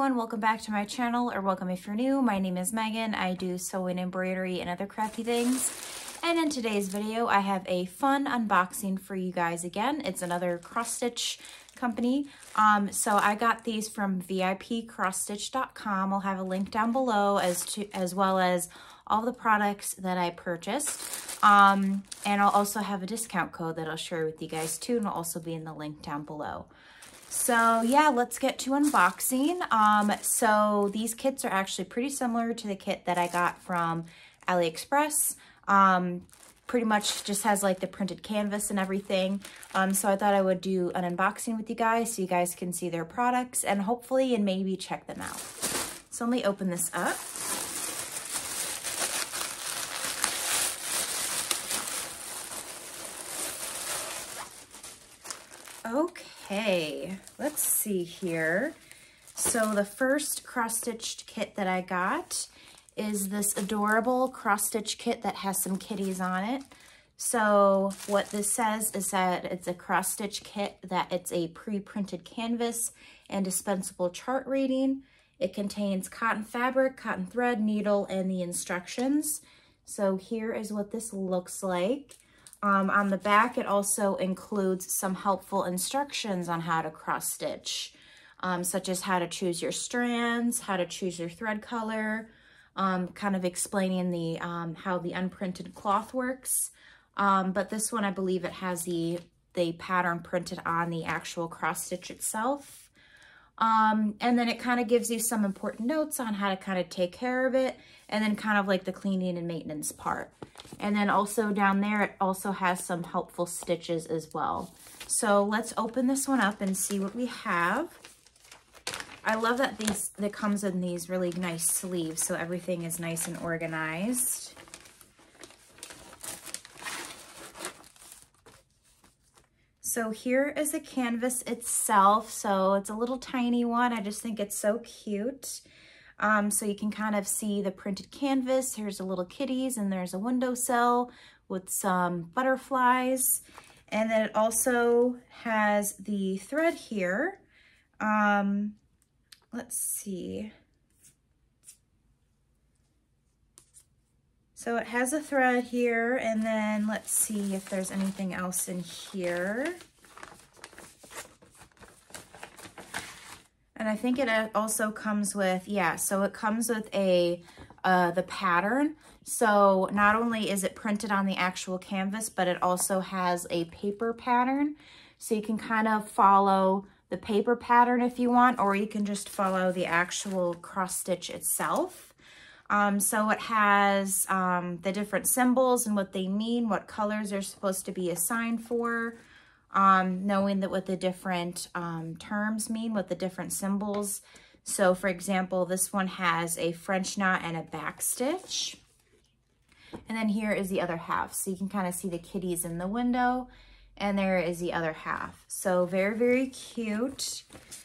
everyone, welcome back to my channel, or welcome if you're new. My name is Megan. I do sewing, embroidery, and other crafty things. And in today's video, I have a fun unboxing for you guys again. It's another cross stitch company. Um, so I got these from VIPcrossstitch.com. I'll have a link down below as to as well as all the products that I purchased. Um, and I'll also have a discount code that I'll share with you guys too, and it'll also be in the link down below. So yeah, let's get to unboxing. Um, so these kits are actually pretty similar to the kit that I got from AliExpress. Um, pretty much just has like the printed canvas and everything. Um, so I thought I would do an unboxing with you guys so you guys can see their products and hopefully and maybe check them out. So let me open this up. Okay. Okay, let's see here. So the first cross-stitched kit that I got is this adorable cross-stitch kit that has some kitties on it. So what this says is that it's a cross-stitch kit, that it's a pre-printed canvas and dispensable chart reading. It contains cotton fabric, cotton thread, needle, and the instructions. So here is what this looks like. Um, on the back, it also includes some helpful instructions on how to cross stitch, um, such as how to choose your strands, how to choose your thread color, um, kind of explaining the um, how the unprinted cloth works. Um, but this one, I believe it has the, the pattern printed on the actual cross stitch itself. Um, and then it kind of gives you some important notes on how to kind of take care of it and then kind of like the cleaning and maintenance part. And then also down there, it also has some helpful stitches as well. So let's open this one up and see what we have. I love that these that comes in these really nice sleeves, so everything is nice and organized. So here is the canvas itself. So it's a little tiny one. I just think it's so cute. Um, so you can kind of see the printed canvas. Here's a little kitties and there's a windowsill with some butterflies. And then it also has the thread here. Um, let's see. So it has a thread here and then let's see if there's anything else in here. And I think it also comes with, yeah, so it comes with a, uh, the pattern. So not only is it printed on the actual canvas, but it also has a paper pattern. So you can kind of follow the paper pattern if you want, or you can just follow the actual cross stitch itself. Um, so it has um, the different symbols and what they mean, what colors are supposed to be assigned for um, knowing that what the different um, terms mean, what the different symbols. So for example, this one has a French knot and a back stitch. And then here is the other half. So you can kind of see the kitties in the window and there is the other half. So very, very cute.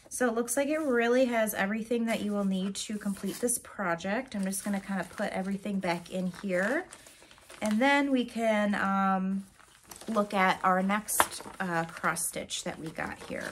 So it looks like it really has everything that you will need to complete this project. I'm just gonna kind of put everything back in here. And then we can um, look at our next uh, cross stitch that we got here.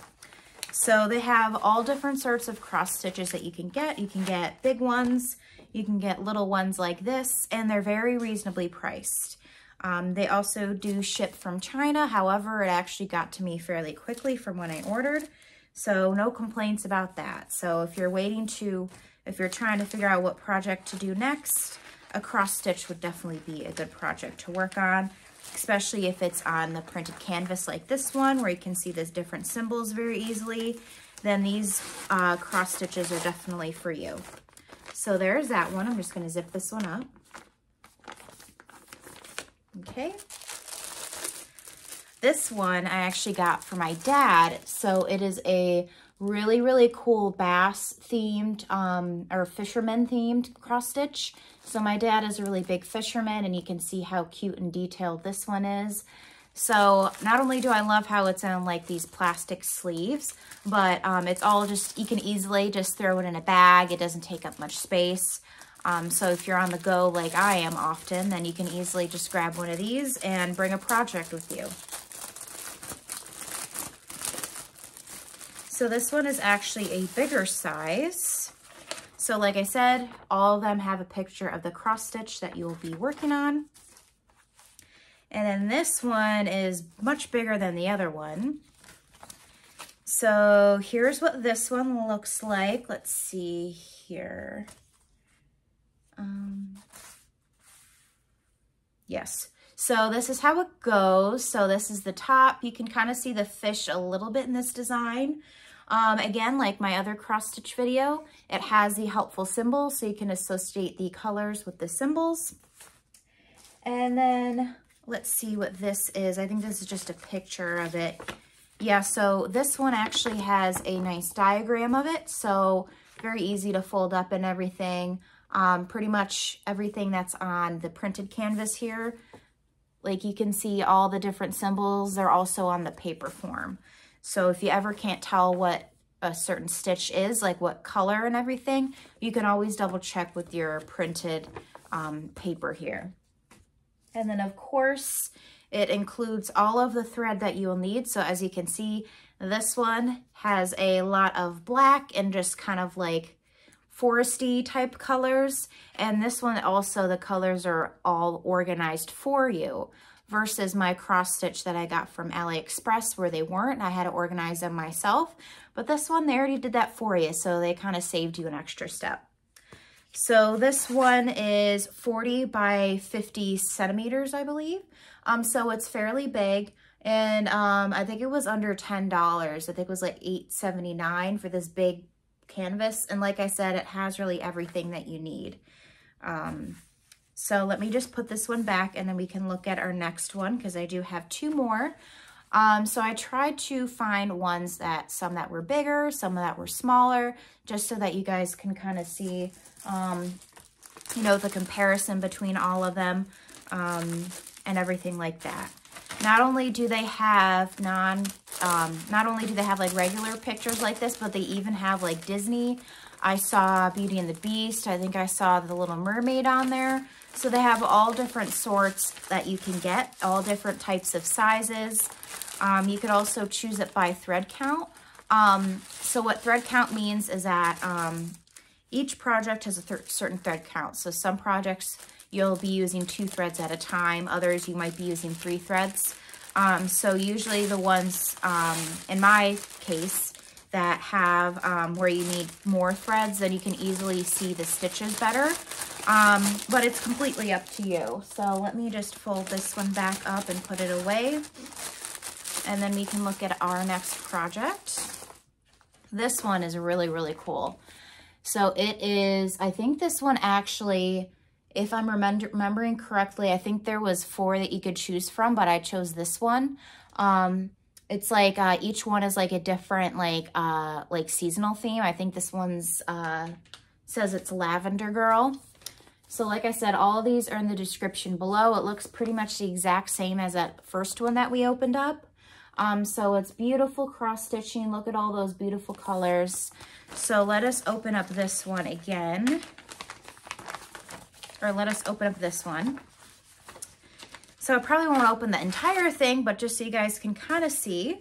So they have all different sorts of cross stitches that you can get. You can get big ones, you can get little ones like this, and they're very reasonably priced. Um, they also do ship from China. However, it actually got to me fairly quickly from when I ordered. So no complaints about that. So if you're waiting to, if you're trying to figure out what project to do next, a cross stitch would definitely be a good project to work on especially if it's on the printed canvas like this one where you can see those different symbols very easily, then these uh, cross stitches are definitely for you. So there's that one. I'm just going to zip this one up. Okay. This one I actually got for my dad. So it is a really, really cool bass themed um, or fisherman themed cross stitch. So my dad is a really big fisherman and you can see how cute and detailed this one is. So not only do I love how it's in like these plastic sleeves, but um, it's all just, you can easily just throw it in a bag. It doesn't take up much space. Um, so if you're on the go like I am often, then you can easily just grab one of these and bring a project with you. So this one is actually a bigger size. So like I said, all of them have a picture of the cross stitch that you will be working on. And then this one is much bigger than the other one. So here's what this one looks like. Let's see here. Um, yes. So this is how it goes. So this is the top. You can kind of see the fish a little bit in this design. Um, again, like my other cross stitch video, it has the helpful symbols so you can associate the colors with the symbols. And then let's see what this is. I think this is just a picture of it. Yeah, so this one actually has a nice diagram of it. So very easy to fold up and everything. Um, pretty much everything that's on the printed canvas here. Like you can see all the different symbols. They're also on the paper form. So if you ever can't tell what a certain stitch is, like what color and everything, you can always double check with your printed um, paper here. And then of course, it includes all of the thread that you will need. So as you can see, this one has a lot of black and just kind of like foresty type colors. And this one also, the colors are all organized for you versus my cross stitch that I got from AliExpress where they weren't. I had to organize them myself. But this one, they already did that for you. So they kind of saved you an extra step. So this one is 40 by 50 centimeters, I believe. Um, so it's fairly big. And um, I think it was under $10. I think it was like $8.79 for this big canvas. And like I said, it has really everything that you need. Um, so let me just put this one back and then we can look at our next one because I do have two more. Um, so I tried to find ones that, some that were bigger, some that were smaller, just so that you guys can kind of see, um, you know, the comparison between all of them um, and everything like that. Not only do they have non, um, not only do they have like regular pictures like this, but they even have like Disney. I saw Beauty and the Beast. I think I saw The Little Mermaid on there. So they have all different sorts that you can get, all different types of sizes. Um, you could also choose it by thread count. Um, so what thread count means is that um, each project has a th certain thread count. So some projects you'll be using two threads at a time. Others you might be using three threads. Um, so usually the ones, um, in my case, that have um, where you need more threads, then you can easily see the stitches better. Um, but it's completely up to you. So let me just fold this one back up and put it away. And then we can look at our next project. This one is really, really cool. So it is, I think this one actually, if I'm remember, remembering correctly, I think there was four that you could choose from, but I chose this one. Um, it's like uh, each one is like a different like uh, like seasonal theme. I think this one's uh, says it's Lavender Girl. So like I said, all these are in the description below. It looks pretty much the exact same as that first one that we opened up. Um, so it's beautiful cross stitching. Look at all those beautiful colors. So let us open up this one again. Or let us open up this one. So I probably won't open the entire thing, but just so you guys can kind of see.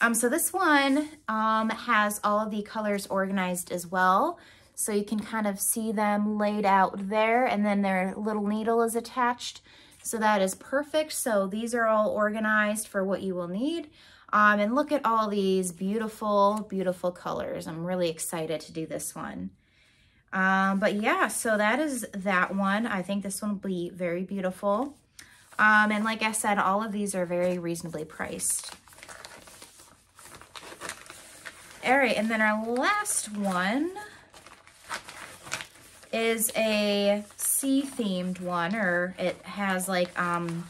Um, so this one um, has all of the colors organized as well. So you can kind of see them laid out there and then their little needle is attached. So that is perfect. So these are all organized for what you will need. Um, and look at all these beautiful, beautiful colors. I'm really excited to do this one. Um, but yeah, so that is that one. I think this one will be very beautiful. Um, and like I said, all of these are very reasonably priced. All right, and then our last one is a sea themed one, or it has like um,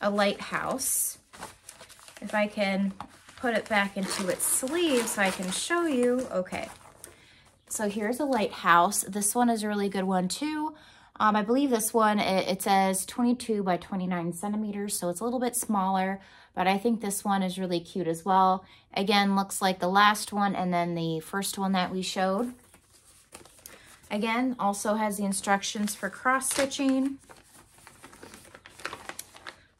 a lighthouse. If I can put it back into its sleeve so I can show you. Okay, so here's a lighthouse. This one is a really good one too. Um, I believe this one, it, it, says 22 by 29 centimeters, so it's a little bit smaller, but I think this one is really cute as well. Again, looks like the last one and then the first one that we showed. Again, also has the instructions for cross stitching.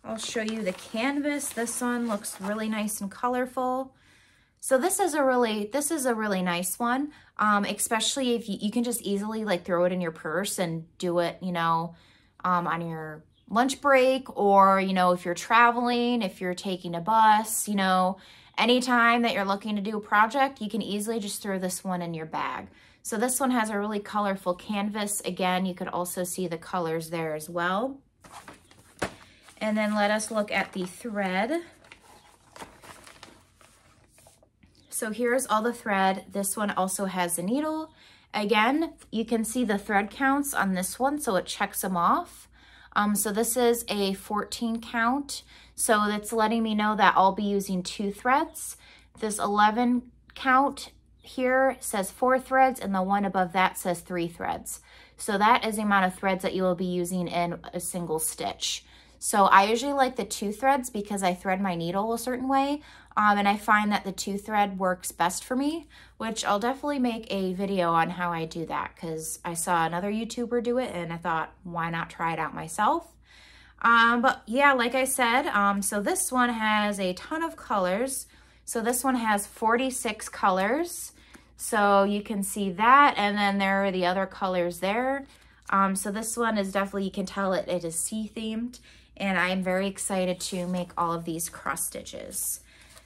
I'll show you the canvas. This one looks really nice and colorful. So this is a really, this is a really nice one, um, especially if you, you can just easily like throw it in your purse and do it, you know, um, on your lunch break or, you know, if you're traveling, if you're taking a bus, you know, anytime that you're looking to do a project, you can easily just throw this one in your bag. So this one has a really colorful canvas. Again, you could also see the colors there as well. And then let us look at the thread. So here's all the thread. This one also has a needle. Again, you can see the thread counts on this one, so it checks them off. Um, so this is a 14 count. So that's letting me know that I'll be using two threads. This 11 count here says four threads and the one above that says three threads. So that is the amount of threads that you will be using in a single stitch. So I usually like the two threads because I thread my needle a certain way. Um, and I find that the two thread works best for me, which I'll definitely make a video on how I do that because I saw another YouTuber do it and I thought, why not try it out myself? Um, but yeah, like I said, um, so this one has a ton of colors. So this one has 46 colors. So you can see that, and then there are the other colors there. Um, so this one is definitely, you can tell it, it is sea-themed, and I'm very excited to make all of these cross stitches.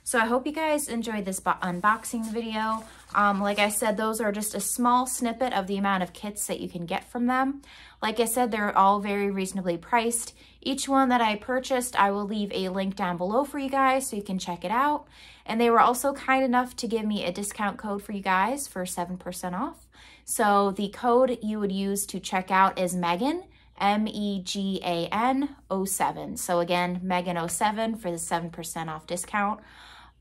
So I hope you guys enjoyed this unboxing video. Um, like I said, those are just a small snippet of the amount of kits that you can get from them. Like I said, they're all very reasonably priced. Each one that I purchased, I will leave a link down below for you guys so you can check it out. And they were also kind enough to give me a discount code for you guys for 7% off. So the code you would use to check out is Megan, M-E-G-A-N 07. So again, Megan 07 for the 7% off discount.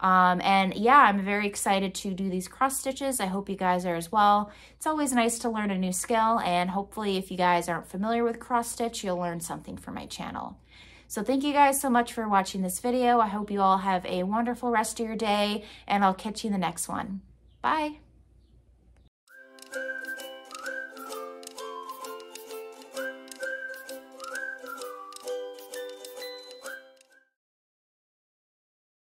Um, and yeah, I'm very excited to do these cross stitches. I hope you guys are as well. It's always nice to learn a new skill and hopefully if you guys aren't familiar with cross stitch, you'll learn something from my channel. So thank you guys so much for watching this video. I hope you all have a wonderful rest of your day and I'll catch you in the next one. Bye.